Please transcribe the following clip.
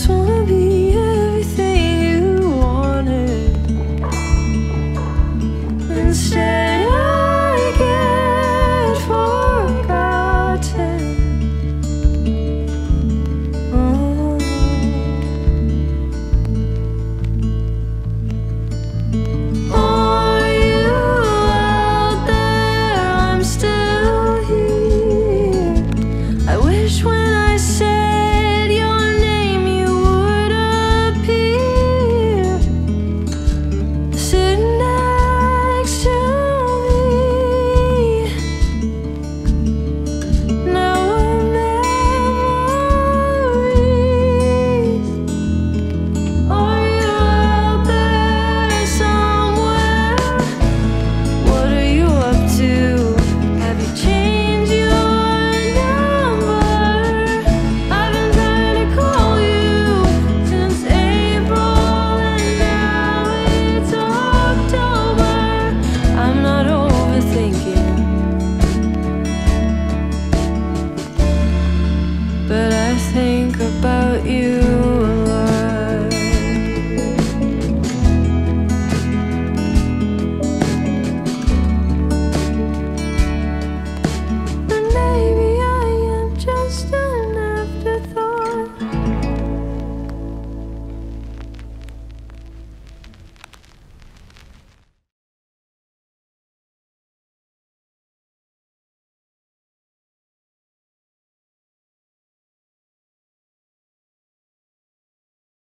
just wanna be everything you wanted instead. think about you.